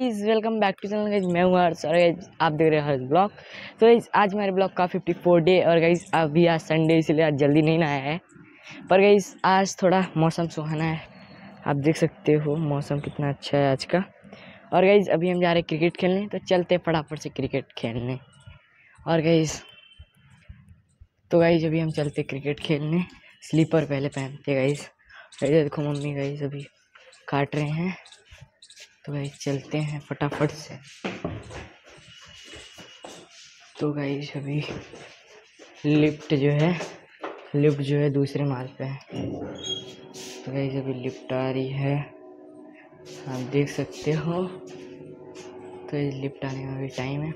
Please welcome back to channel guys मैं हूँ हर्ष और गाइज़ आप देख रहे हैं हर्ष ब्लॉग। तो गाइज़ आज मेरे ब्लॉग का 54 डे और गाइज़ अभी आज संडे इसलिए आज जल्दी नहीं ना आया है। पर गाइज़ आज थोड़ा मौसम सुहाना है। आप देख सकते हो मौसम कितना अच्छा है आज का। और गाइज़ अभी हम जा रहे हैं क्रिकेट खेलने तो चलते फटाफट से क्रिकेट खेलने। और गाइज़ तो गाइज़ अभी हम चलते क्रिकेट खेलने। स्लीपर पहले पहनते गाइज़ देखो मम्मी गाइज़ अभी काट रहे हैं। तो भाई चलते हैं फटाफट से। तो भाई अभी लिफ्ट जो है लिफ्ट जो है दूसरे माल पे है। तो भाई अभी लिफ्ट आ रही है। आप देख सकते हो। तो इस लिफ्ट आने में अभी टाइम है।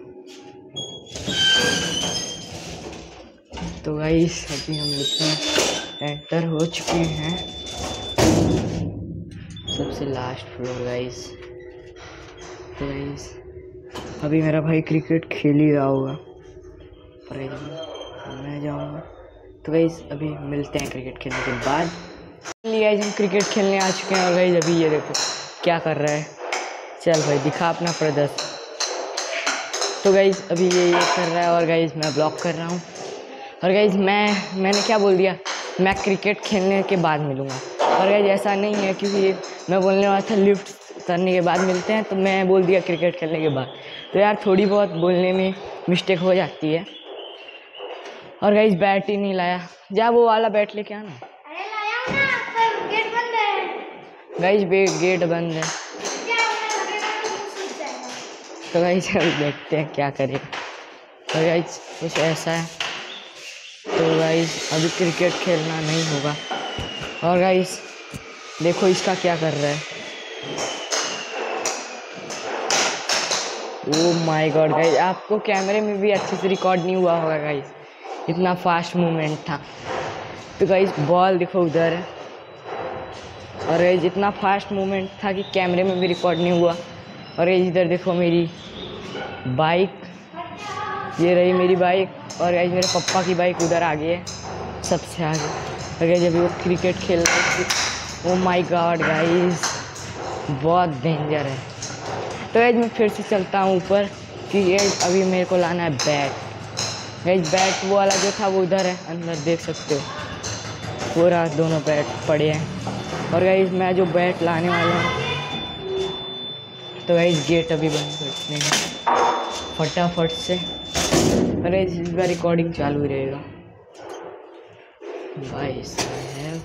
तो भाई अभी हम में एंटर हो चुके हैं। सबसे लास्ट फ्लोर गाइस तो गाइस अभी मेरा भाई क्रिकेट खेल ही रहा होगा। मैं जाऊँगा। तो गाइस अभी मिलते हैं क्रिकेट खेलने के बाद। लिए हम क्रिकेट खेलने आ चुके हैं और गाइस अभी ये देखो क्या कर रहा है। चल भाई, दिखा अपना प्रदर्शन। तो गाइज़ अभी ये ये कर रहा है और गाइज़ मैं ब्लॉक कर रहा हूँ। और गाइज़ मैं, मैंने क्या बोल दिया? मैं क्रिकेट खेलने के बाद मिलूँगा। और गाइज़ ऐसा नहीं है, क्योंकि मैं बोलने वाला था लिफ्ट करने के बाद मिलते हैं तो मैं बोल दिया क्रिकेट खेलने के बाद। तो यार थोड़ी बहुत बोलने में मिस्टेक हो जाती है। और गाइज़ बैट ही नहीं लाया। जा वो वाला बैट लेके आना। है। गाइज़ गेट बंद है। तो गाइज़ अभी देखते हैं क्या करेगा तो गाइज़ कुछ ऐसा है। तो गाइज़ अभी क्रिकेट खेलना नहीं होगा। और गाइज़ देखो इसका क्या कर रहा है। ओ माय गॉड गाइस आपको कैमरे में भी अच्छे से रिकॉर्ड नहीं हुआ होगा गाइस इतना फास्ट मूवमेंट था. तो गाइस बॉल देखो उधर. है और गाइस इतना फास्ट मूवमेंट था कि कैमरे में भी रिकॉर्ड नहीं हुआ. और गाइस इधर देखो मेरी बाइक ये रही मेरी बाइक और गाइस मेरे पापा की बाइक उधर आगे है. सबसे आगे. और गाइस अभी वो क्रिकेट खेल रहे थे. ओ माय गॉड गाइस बहुत डेंजर है. तो गैज मैं फिर से चलता हूँ ऊपर कि ये अभी मेरे को लाना है बैट। गैज बैट वो वाला जो था वो उधर है, अंदर देख सकते हो। पूरा दोनों बैट पड़े हैं। और गैज मैं जो बैट लाने वाला हूँ तो गैज गेट अभी बंद करते हैं। फटाफट से। अरे इस बार रिकॉर्डिंग चालू रहेगा। साहब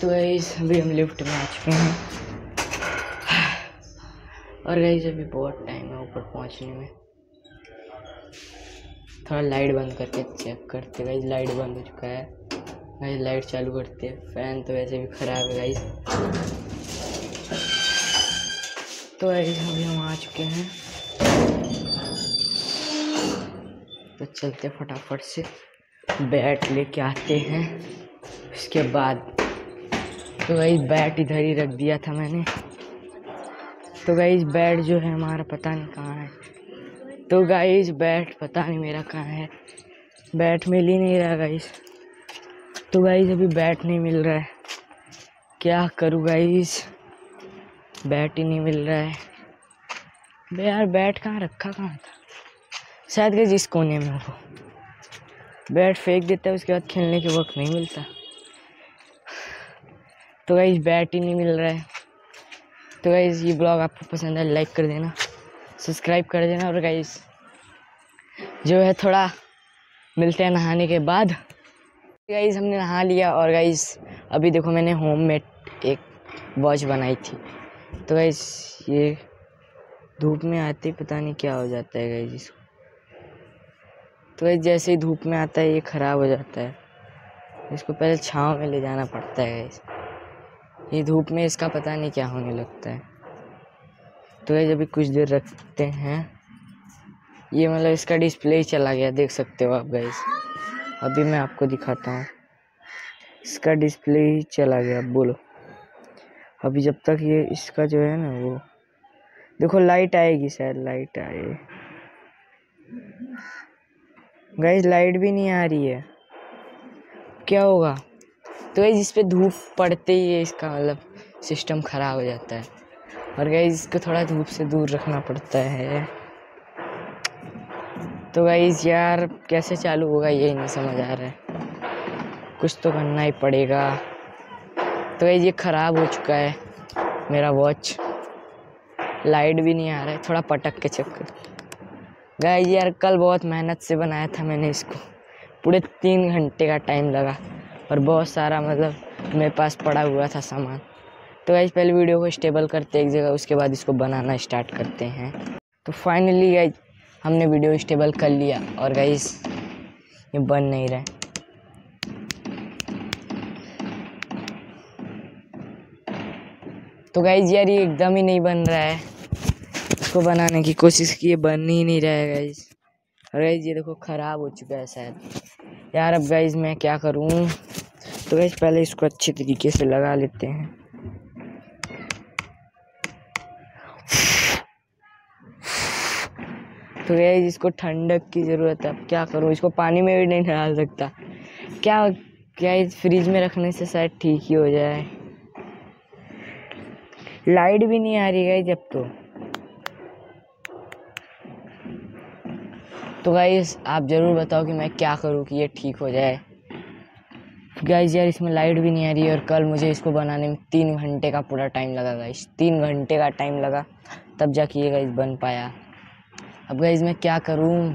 तो गैज अभी हम लिफ्ट में आ चुके हैं। और गाइज़ अभी बहुत टाइम है ऊपर पहुँचने में। थोड़ा लाइट बंद करके चेक करते गाइज़ लाइट बंद हो चुका है। गाइज़ लाइट चालू करते हैं। फ़ैन तो वैसे भी ख़राब है गाइज़ तो गाइज़ अभी हम आ चुके हैं। तो चलते फटाफट से। बैट लेके आते हैं। उसके बाद तो भाई बैट इधर ही रख दिया था मैंने। तो गाइज़ बैट जो है हमारा पता नहीं कहाँ है। तो गाइज़ बैट पता नहीं मेरा कहाँ है। बैट मिल ही नहीं रहा गाइज़ तो गाइज़ अभी बैट नहीं मिल रहा है। क्या करूँ गाइज़ बैट ही नहीं मिल रहा है। बे यार बैट कहाँ रखा, कहाँ था? शायद गई इस कोने में हो। बैट फेंक देता है, उसके बाद खेलने के वक्त नहीं मिलता। तो गाइज़ बैट ही नहीं मिल रहा है। तो गाइज़ ये ब्लॉग आपको पसंद है लाइक कर देना सब्सक्राइब कर देना और गाइज़ जो है थोड़ा मिलते हैं नहाने के बाद। गाइज़ हमने नहा लिया और गाइज़ अभी देखो मैंने होम मेड एक वॉच बनाई थी। तो गाइज़ ये धूप में आते पता नहीं क्या हो जाता है गाइज़ इसको। तो गाइज़ जैसे ही धूप में आता है, ये ख़राब हो जाता है। इसको पहले छाँव में ले जाना पड़ता है गाइज़ ये धूप में इसका पता नहीं क्या होने लगता है। तो ये जब कुछ देर रखते हैं, ये मतलब इसका डिस्प्ले ही चला गया, देख सकते हो आप गाइस अभी मैं आपको दिखाता हूँ। इसका डिस्प्ले ही चला गया बोलो। अभी जब तक ये इसका जो है ना वो, देखो लाइट आएगी शायद लाइट आए। गाइस लाइट भी नहीं आ रही है। क्या होगा? तो इस पर धूप पड़ते ही इसका मतलब सिस्टम ख़राब हो जाता है। और गई इसको थोड़ा धूप से दूर रखना पड़ता है। तो गाइज़ यार, कैसे चालू होगा यही नहीं समझ आ रहा है। कुछ तो करना ही पड़ेगा। तो गाइज़ ये ख़राब हो चुका है मेरा वॉच लाइट भी नहीं आ रहा है, थोड़ा पटक के चक्कर गाइज़ यार, कल बहुत मेहनत से बनाया था मैंने इसको। पूरे तीन घंटे का टाइम लगा। और बहुत सारा मतलब मेरे पास पड़ा हुआ था सामान। तो गाइज़ पहले वीडियो को स्टेबल करते एक जगह, उसके बाद इसको बनाना स्टार्ट करते हैं। तो फाइनली गाइज़ हमने वीडियो स्टेबल कर लिया और गाइज़ ये बन नहीं रहा तो गाइज़ यार ये एकदम ही नहीं बन रहा है। इसको बनाने की कोशिश की बन ही नहीं रहा है गाइज़ और गाइज़ ये देखो ख़राब हो चुका है शायद। यार अब गाइज़ मैं क्या करूँ? तो गाइज़ पहले इसको अच्छे तरीके से लगा लेते हैं। तो गाइज़ इसको ठंडक की ज़रूरत है। अब क्या करूँ? इसको पानी में भी नहीं डाल सकता। क्या क्या इस फ्रिज में रखने से शायद ठीक ही हो जाए। लाइट भी नहीं आ रही गाइज़ जब तो। तो गाइज़ आप ज़रूर बताओ कि मैं क्या करूँ कि ये ठीक हो जाए। गाइज़ यार, इसमें लाइट भी नहीं आ रही है और कल मुझे इसको बनाने में तीन घंटे का पूरा टाइम लगा गाइज़ तीन घंटे का टाइम लगा। तब जाके ये गाइज़ बन पाया। अब गाइज़ मैं क्या करूँ?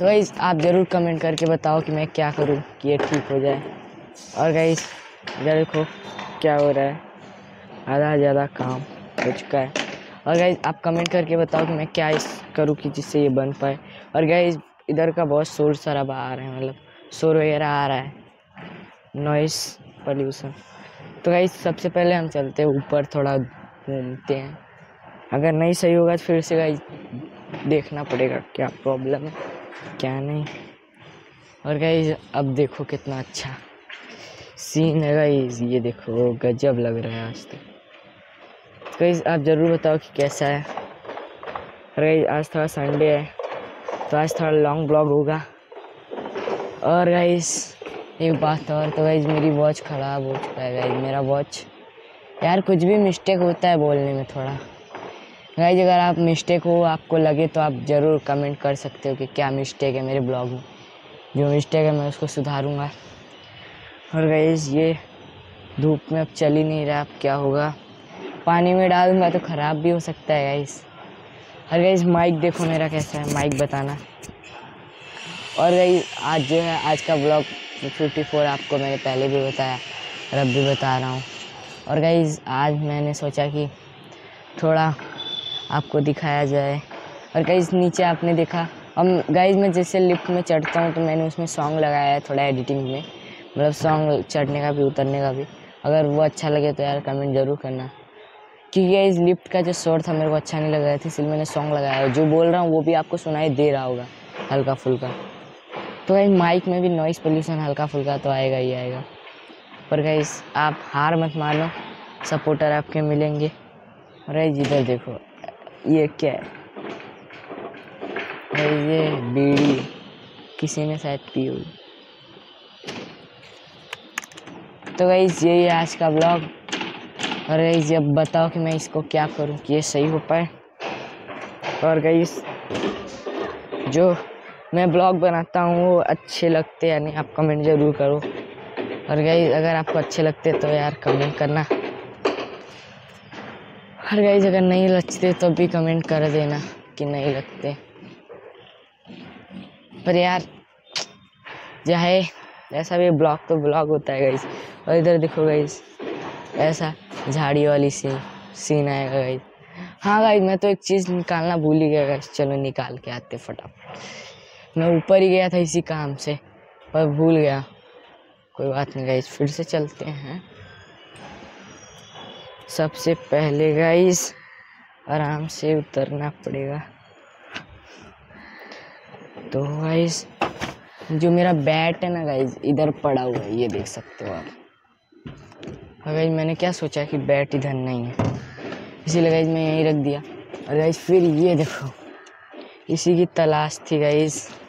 तो गाइज़ आप ज़रूर कमेंट करके बताओ कि मैं क्या करूँ, कि ये ठीक हो जाए। और गाइज़ इधर देखो क्या हो रहा है। आधा ज़्यादा काम हो चुका है। और गाइज़ आप कमेंट करके बताओ कि मैं क्या इस करूँ कि जिससे ये बन पाए। और गाइज़ इधर का बहुत शोर शराबा आ रहा है मतलब शोर वगैरह आ रहा है। नॉइस पोल्यूशन तो गाइज़ सबसे पहले हम चलते हैं, ऊपर थोड़ा घूमते हैं। अगर नहीं सही होगा तो फिर से गाइज़ देखना पड़ेगा क्या प्रॉब्लम है, क्या नहीं। और गाइज़ अब देखो कितना अच्छा सीन है गाइज़ ये देखो, गजब लग रहा है आज तक तो गाइज़ आप ज़रूर बताओ कि कैसा है। और गाइज़ आज थोड़ा संडे है तो आज थोड़ा लॉन्ग ब्लॉग होगा। और गाइज़ एक बात और तो गाइज़ मेरी वॉच ख़राब हो चुका है गाइज़ मेरा वॉच यार, कुछ भी मिस्टेक होता है बोलने में थोड़ा। गाइज़ अगर आप मिस्टेक हो, आपको लगे तो आप ज़रूर कमेंट कर सकते हो कि क्या मिस्टेक है मेरे ब्लॉग में। जो मिस्टेक है, मैं उसको सुधारूँगा। और गाइज़ ये धूप में अब चल ही नहीं रहा, अब क्या होगा? पानी में डाल दूँगा तो ख़राब भी हो सकता है गाइज़ और गाइज़ माइक देखो मेरा कैसा है माइक बताना। और गाइज़ आज जो है, आज का ब्लॉग फिफ्टी फोर आपको मैंने पहले भी बताया, और अब भी बता रहा हूँ। और गाइज़ आज मैंने सोचा कि थोड़ा आपको दिखाया जाए। और गाइज़ नीचे आपने देखा अब गाइज़ मैं जैसे लिफ्ट में चढ़ता हूँ तो मैंने उसमें सॉन्ग लगाया है थोड़ा एडिटिंग में। मतलब सॉन्ग चढ़ने का भी, उतरने का भी। अगर वो अच्छा लगे तो यार कमेंट ज़रूर करना। क्योंकि इस लिफ्ट का जो शोर था, मेरे को अच्छा नहीं लग रहा था, इसलिए मैंने सॉन्ग लगाया जो बोल रहा हूँ, वो भी आपको सुनाई दे रहा होगा हल्का फुल्का तो गाइज़ माइक में भी नॉइस पोल्यूशन हल्का फुल्का तो आएगा ही आएगा। पर गाइज़ आप हार मत मानो सपोर्टर आपके मिलेंगे। और इधर देखो, ये क्या है? गाइज़ ये बीड़ी किसी ने शायद पी हुई तो गाइज़ यही है आज का ब्लॉग और गाइज़ अब बताओ कि मैं इसको क्या करूँ, कि ये सही हो पाए। और गाइज़ जो मैं ब्लॉग बनाता हूँ, वो अच्छे लगते हैं नहीं आप कमेंट ज़रूर करो। और गाइज़ अगर आपको अच्छे लगते तो यार कमेंट करना। और गाइज़ अगर नहीं लगते तो भी कमेंट कर देना कि नहीं लगते। पर यार चाहे ऐसा भी ब्लॉग तो ब्लॉग होता है गाइज़ और इधर देखो गाइज़ ऐसा झाड़ी वाली सी सीन आएगा गाइज़ हाँ गाइज़ मैं तो एक चीज़ निकालना भूल ही गया गाइज़ चलो निकाल के आते फटाफट। मैं ऊपर ही गया था इसी काम से, पर भूल गया। कोई बात नहीं गाइज़ फिर से चलते हैं। सबसे पहले गाइज़ आराम से उतरना पड़ेगा। तो गाइज़ जो मेरा बैट है ना गाइज़ इधर पड़ा हुआ है, ये देख सकते हो आप। और गाइज़ मैंने क्या सोचा कि बैट इधर नहीं है। इसीलिए गाइज़ मैं यहीं रख दिया। और गाइज़ फिर ये देखो, इसी की तलाश थी गाइज़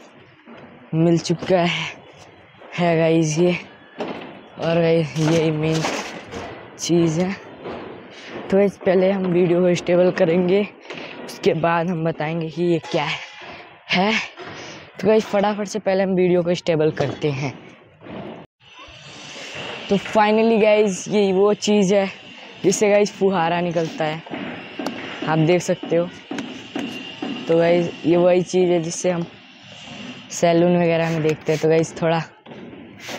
मिल चुका है। है गाइज़ ये। और गाइज़ ये मेन चीज़ है। तो इस पहले हम वीडियो को स्टेबल करेंगे। उसके बाद हम बताएँगे कि ये क्या है। है? तो गाइज़ फटाफट से पहले हम वीडियो को स्टेबल करते हैं। तो फाइनली गाइज़ ये वो चीज़ है जिससे गाइज़ फुहारा निकलता है। आप देख सकते हो। तो गाइज़ ये वही चीज़ है जिससे हम सैलून वगैरह में देखते हैं। तो गाइज़ थोड़ा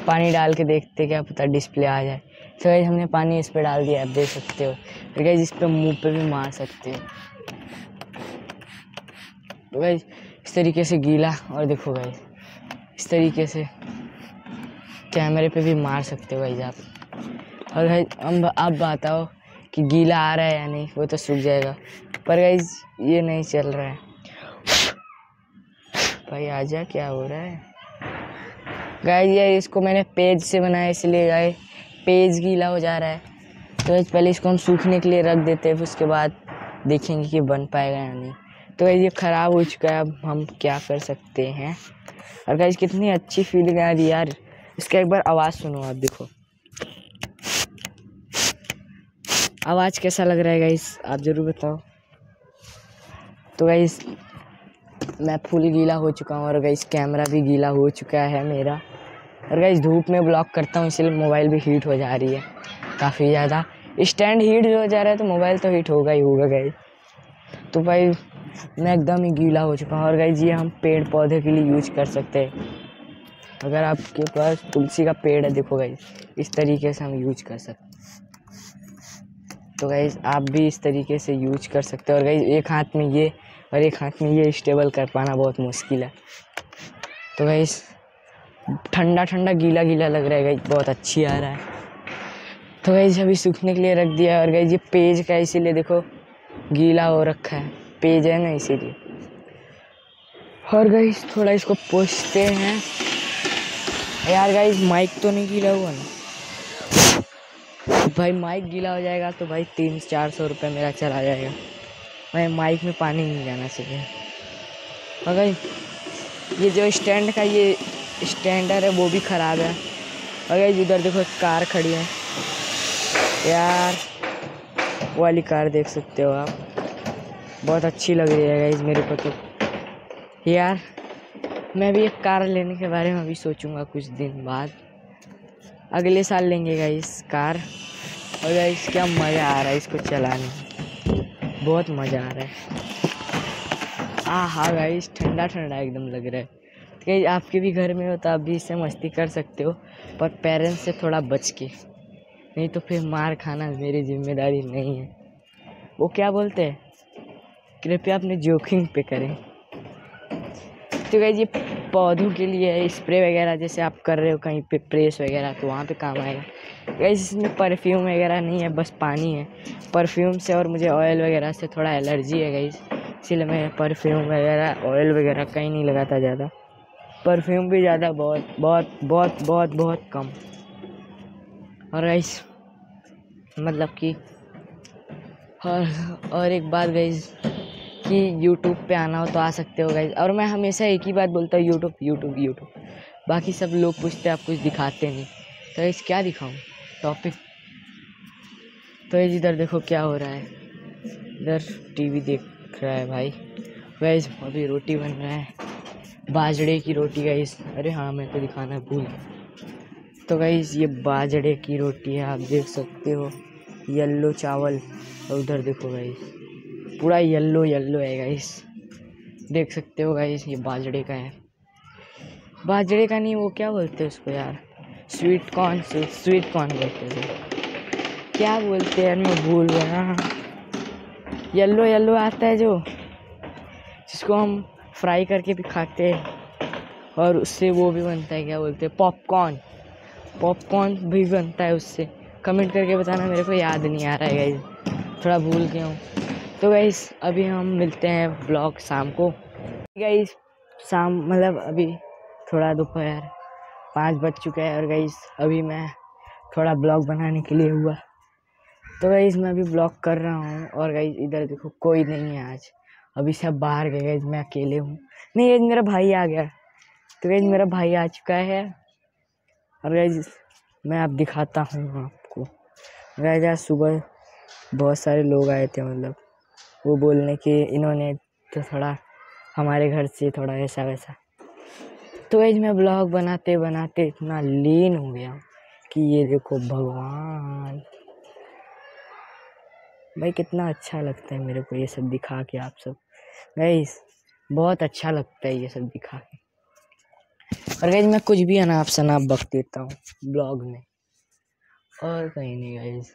पानी डाल के देखते क्या पता डिस्प्ले आ जाए। तो गई हमने पानी इस पर डाल दिया, आप देख सकते हो। तो गाइज़ इस पर मुँह पे भी मार सकते हो। तो गाइज़ इस तरीके से गीला, और देखो गाइज़ इस तरीके से कैमरे पे भी मार सकते हो भाई आप। और भाई अब आप बताओ कि गीला आ रहा है या नहीं, वो तो सूख जाएगा। पर गाइज़ ये नहीं चल रहा है। भाई, आजा, क्या हो रहा है? गाय ये इसको मैंने पेज से बनाया, इसलिए गाय पेज गीला हो जा रहा है। तो पहले इसको हम सूखने के लिए रख देते हैं, फिर उसके बाद देखेंगे कि बन पाएगा या नहीं। तो ये ख़राब हो चुका है, अब हम क्या कर सकते हैं? और गाइज़ कितनी अच्छी फीलिंग आ रही यार। इसका एक बार आवाज़ सुनो आप, देखो। आवाज़ कैसा लग रहा है गाइस आप ज़रूर बताओ। तो गाइस मैं फुल गीला हो चुका हूँ और गाइस कैमरा भी गीला हो चुका है मेरा। और गाइस धूप में ब्लॉक करता हूँ, इसलिए मोबाइल भी हीट हो जा रही है। काफ़ी ज़्यादा। स्टैंड हीट हो जा रहा है तो मोबाइल तो हीट होगा ही होगा गाइस तो भाई, मैं एकदम ही गीला हो चुका हूँ। और गाइस ये हम पेड़ पौधे के लिए यूज़ कर सकते हैं। अगर आपके पास तुलसी का पेड़ है, देखो गाइस इस तरीके से हम यूज़ कर सकते तो गाइज़ आप भी इस तरीके से यूज़ कर सकते हो। और गाइज़ एक हाथ में ये और एक हाथ में ये स्टेबल कर पाना बहुत मुश्किल है। तो भाई ठंडा ठंडा गीला गीला लग रहा है गाइज़ बहुत अच्छी आ रहा है। तो गाइज़ अभी सूखने के लिए रख दिया और गई ये पेज का इसीलिए देखो, गीला हो रखा है। पेज है ना इसीलिए। और गई थोड़ा इसको पोछते हैं। यार गाइज़ माइक तो नहीं गीला हुआ ना। भाई माइक गीला हो जाएगा तो भाई तीन चार सौ रुपये मेरा चला जाएगा। भाई माइक में पानी नहीं जाना चाहिए। अगर ये जो स्टैंड का ये स्टैंडर है, वो भी ख़राब है। अगर इधर देखो कार खड़ी है। यार वाली कार देख सकते हो आप। बहुत अच्छी लग रही है गाइज़ मेरे को तो। यार, मैं भी एक कार लेने के बारे में अभी सोचूँगा कुछ दिन बाद। अगले साल लेंगे गाइस कार। और गाइस क्या मज़ा आ रहा है इसको चलाने में। बहुत मज़ा आ रहा है। आ हाँ गाइस ठंडा ठंडा एकदम लग रहा है। गाइस आपके भी घर में हो तो आप भी इससे मस्ती कर सकते हो, पर पेरेंट्स से थोड़ा बच के। नहीं तो फिर मार खाना मेरी ज़िम्मेदारी नहीं है। वो क्या बोलते हैं? कृपया अपने जोखिम पे करें। तो गाइस ये पौधों के लिए स्प्रे वगैरह जैसे आप कर रहे हो कहीं पे प्रेस वगैरह तो वहाँ पे काम आएगा। गाइस इसमें परफ्यूम वगैरह नहीं है, बस पानी है। परफ्यूम से और मुझे ऑयल वगैरह से थोड़ा एलर्जी है गाइस इसीलिए मैं परफ्यूम वगैरह ऑयल वगैरह कहीं नहीं लगाता ज़्यादा। परफ्यूम भी ज़्यादा बहुत बहुत बहुत बहुत बहुत कम। और गाइस मतलब कि और और एक बात गाइस कि यूट्यूब पे आना हो तो आ सकते हो गाइज़ और मैं हमेशा एक ही बात बोलता हूँ यूट्यूब यूट्यूब यूट्यूब बाकी सब लोग पूछते आप कुछ दिखाते नहीं। तो इस क्या दिखाऊँ? टॉपिक तो ये इधर देखो क्या हो रहा है। इधर टीवी देख रहा है भाई। गाइज़ अभी रोटी बन रहा है। बाजरे की रोटी गाइज़ अरे हाँ मैं को दिखाना भूल तो गाइज़ ये बाजड़े की रोटी है, आप देख सकते हो। येल्लो चावल। और उधर देखो गाइज़ पूरा येल्लो येल्लो है गाइस देख सकते हो गाइस ये बाजड़े का है। बाजरे का नहीं, वो क्या बोलते हैं उसको यार? स्वीट कॉर्न से, स्वीट कॉर्न बोलते हैं क्या बोलते हैं, मैं भूल गया। येल्लो येल्लो आता है जो, जिसको हम फ्राई करके भी खाते हैं। और उससे वो भी बनता है, क्या बोलते हैं, पॉपकॉर्न। पॉपकॉर्न भी बनता है उससे। कमेंट करके बताना, मेरे को याद नहीं आ रहा है गाइज़ थोड़ा भूल गया हूँ। तो गाइस अभी हम मिलते हैं ब्लॉग शाम को। गाइस शाम मतलब अभी थोड़ा दोपहर। पाँच बज चुका है और गाइस अभी मैं थोड़ा ब्लॉग बनाने के लिए हुआ। तो गाइस मैं अभी ब्लॉग कर रहा हूँ और गई इधर देखो, कोई नहीं है आज। अभी सब बाहर गए गाइस मैं अकेले हूँ। नहीं गाइस मेरा भाई आ गया। तो गई मेरा भाई आ चुका है। और गई मैं आप दिखाता हूँ आपको। गाइस आज सुबह बहुत सारे लोग आए थे मतलब वो बोलने कि, इन्होंने तो थोड़ा हमारे घर से थोड़ा ऐसा वैसा तो गाइज़ मैं ब्लॉग बनाते बनाते इतना लीन हो गया कि ये देखो भगवान। भाई कितना अच्छा लगता है मेरे को ये सब दिखा के आप सब। गाइस बहुत अच्छा लगता है ये सब दिखा के। और गाइज़ मैं कुछ भी अनाप शनाप बक देता हूँ ब्लॉग में। और कहीं नहीं गाइज़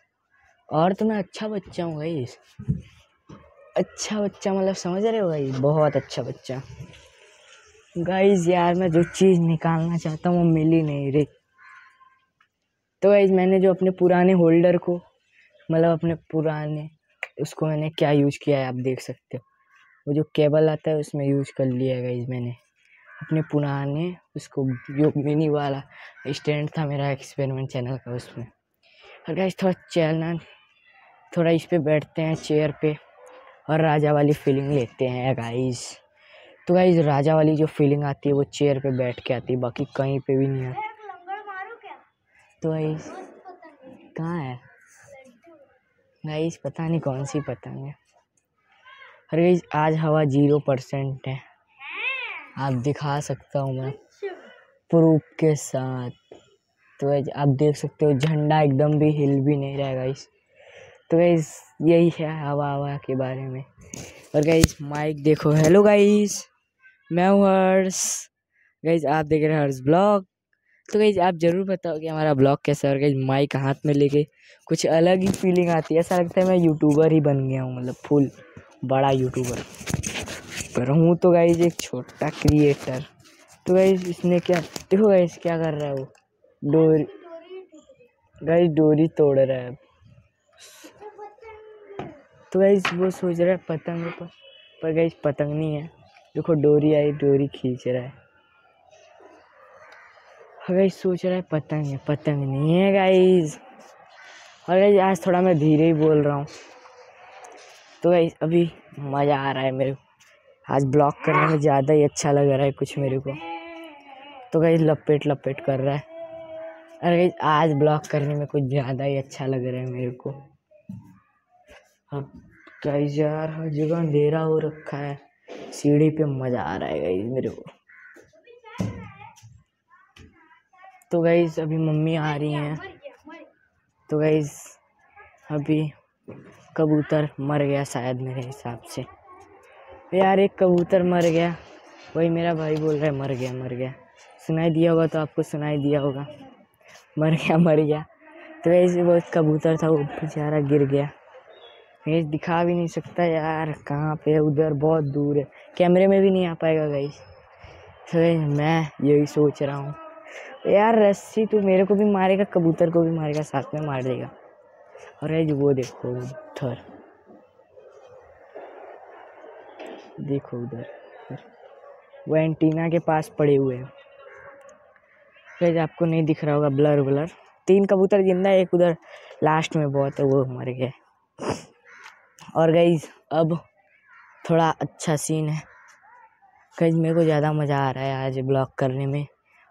और तो मैं अच्छा बच्चा हूँ गाइज़ अच्छा बच्चा मतलब समझ रहे हो गाइज़ बहुत अच्छा बच्चा। गाइज़ यार, मैं जो चीज़ निकालना चाहता हूँ, वो मिल ही नहीं रही तो गाइज़ मैंने जो अपने पुराने होल्डर को मतलब अपने पुराने, उसको मैंने क्या यूज़ किया है, आप देख सकते हो। वो जो केबल आता है, उसमें यूज़ कर लिया है गाइज़ मैंने। अपने पुराने, उसको जो मिनी वाला स्टैंड था मेरा एक्सपेरिमेंट चैनल का उसमें। और गाइज़ थोड़ा चैनल, थोड़ा इस पर बैठते हैं चेयर पे, और राजा वाली फीलिंग लेते हैं गाइज़ तो गाइज़ राजा वाली जो फीलिंग आती है वो चेयर पे बैठ के आती है बाकी कहीं पे भी नहीं आती। तो गाइज़ है कहाँ है? गाइज़ पता नहीं कौन सी पतंग है। अरे गाइज़ आज हवा ज़ीरो परसेंट है। आप दिखा सकता हूँ मैं। प्रूफ के साथ। तो गाइज़ आप देख सकते हो झंडा एकदम भी हिल भी नहीं रहा है गाइज़ तो गाइज़ यही है हवा हवा के बारे में। और गाइज़ माइक देखो। हेलो गाइज़ मैं हूँ हर्ष गाइज़ आप देख रहे हैं हर्ष ब्लॉग। तो गाइज़ आप ज़रूर बताओ कि हमारा ब्लॉग कैसा है और गाइज़ माइक हाथ में लेके कुछ अलग ही फीलिंग आती है। ऐसा लगता है मैं यूट्यूबर ही बन गया हूँ मतलब फुल बड़ा यूट्यूबर पर हूँ तो गाइज़ एक छोटा क्रिएटर तो गाइज़ इसने क्या, देखो गाइज़ क्या कर रहा है वो। डोरी गाइज़ डोरी तोड़ रहा है तो गाइज़ वो सोच रहा है पतंग पर पर गाइज़ पतंग नहीं है। देखो, डोरी आई, डोरी खींच रहा है। गाइज़ सोच रहा है, पतंग है, पतंग नहीं है गाइज़ और गाइज़ आज थोड़ा मैं धीरे ही बोल रहा हूँ। तो गाइज़ अभी मज़ा आ रहा है मेरे को। आज ब्लॉग करने में ज़्यादा ही अच्छा लग रहा है कुछ मेरे को। तो गाइज़ लपेट लपेट कर रहा है। अरे गाइज़ आज ब्लॉग करने में कुछ ज़्यादा ही अच्छा लग रहा है मेरे को। अब गाइज़ यार, हर जगह अंधेरा हो रखा है। सीढ़ी पे मज़ा आ रहा है गाइज़ मेरे को। तो गाइज़ अभी मम्मी आ रही हैं। तो गाइज़ अभी कबूतर मर गया शायद मेरे हिसाब से। यार, एक कबूतर मर गया। वही मेरा भाई बोल रहा है, मर गया मर गया। सुनाई दिया होगा तो आपको सुनाई दिया होगा। मर गया मर गया। तो वैसे वो कबूतर था, वो बेचारा गिर गया। ये दिखा भी नहीं सकता यार, कहाँ पे है? उधर बहुत दूर है। कैमरे में भी नहीं आ पाएगा गाइस तो मैं यही सोच रहा हूँ। यार, रस्सी तू मेरे को भी मारेगा, कबूतर को भी मारेगा, साथ में मार देगा। और गाइस वो देखो, उधर। देखो उधर। वो एंटीना के पास पड़े हुए हैं। गाइस आपको नहीं दिख रहा होगा, ब्लर ब्लर। तीन कबूतर ज़िंदा है, एक उधर लास्ट में बहुत है, वो मर गए और गाइज़ अब थोड़ा अच्छा सीन है। गाइज़ मेरे को ज़्यादा मज़ा आ रहा है आज ब्लॉग करने में।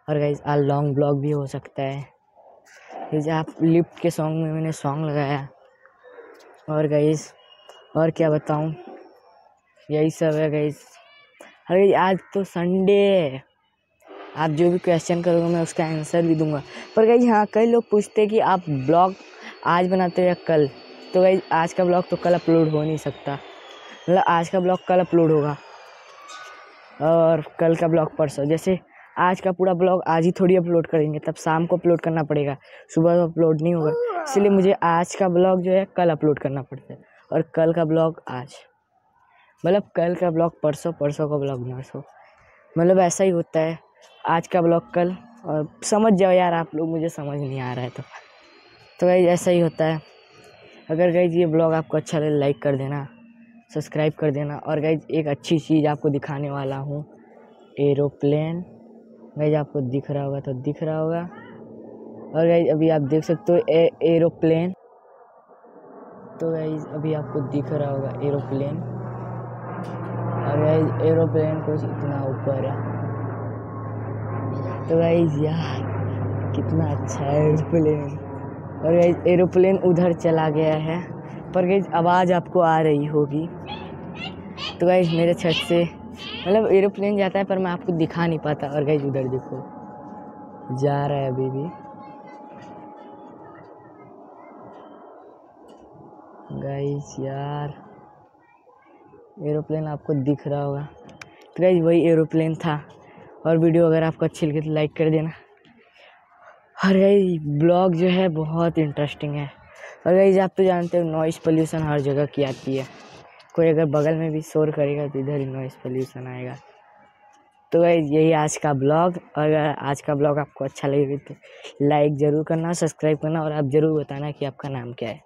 और गाइज़ आज लॉन्ग ब्लॉग भी हो सकता है। जैसे आप लिफ्ट के सॉन्ग में मैंने सॉन्ग लगाया। और गाइज़ और क्या बताऊँ? यही सब है गाइज़ अरे आज तो संडे है। आप जो भी क्वेश्चन करोगे, मैं उसका आंसर भी दूँगा। पर गाइज़ हाँ कई लोग पूछते हैं कि आप ब्लॉग आज बनाते हो या कल। तो गाइज़ आज का ब्लॉग तो कल अपलोड हो नहीं सकता। मतलब आज का ब्लॉग कल अपलोड होगा। और कल का ब्लॉग परसों। जैसे आज का पूरा ब्लॉग आज ही थोड़ी अपलोड करेंगे, तब शाम को अपलोड करना पड़ेगा। सुबह तो अपलोड नहीं होगा। इसलिए मुझे आज का ब्लॉग जो है, कल अपलोड करना पड़ता है। और कल का ब्लॉग आज। मतलब कल का ब्लॉग परसों परसों का ब्लॉग नरसों मतलब ऐसा ही होता है। आज का ब्लॉग कल। और समझ जाओ यार, आप लोग, मुझे समझ नहीं आ रहा है तो। तो ऐसा ही होता है। अगर गाइज़ ये ब्लॉग आपको अच्छा लगे लाइक कर देना सब्सक्राइब कर देना। और गाइज़ एक अच्छी चीज़ आपको दिखाने वाला हूँ एरोप्लेन गाइज़ आपको दिख रहा होगा तो दिख रहा होगा। और गाइज़ अभी आप देख सकते हो ए, एरोप्लेन तो गाइज़ अभी आपको दिख रहा होगा एरोप्लेन और गाइज़ एरोप्लेन कुछ इतना ऊपर है। तो गाइज़ यार कितना अच्छा है एरोप्लेन और गाइज़ एरोप्लेन उधर चला गया है। पर गई आवाज़ आपको आ रही होगी। तो गाइज़ मेरे छत से मतलब एरोप्लेन जाता है, पर मैं आपको दिखा नहीं पाता। और गई उधर देखो, जा रहा है अभी भी। गाइज़ यार, एरोप्लेन आपको दिख रहा होगा। तो गाइज़ वही एरोप्लेन था। और वीडियो अगर आपको अच्छी लगी तो लाइक कर देना। और यही ब्लॉग जो है बहुत इंटरेस्टिंग है। और यही आप तो जानते हो नॉइस पोल्यूशन हर जगह की आती है। कोई अगर बगल में भी शोर करेगा तो इधर ही नॉइस पोल्यूशन आएगा। तो गाइज़ यही आज का ब्लॉग। और अगर आज का ब्लॉग आपको अच्छा लगे तो लाइक ज़रूर करना सब्सक्राइब करना, और आप ज़रूर बताना कि आपका नाम क्या है।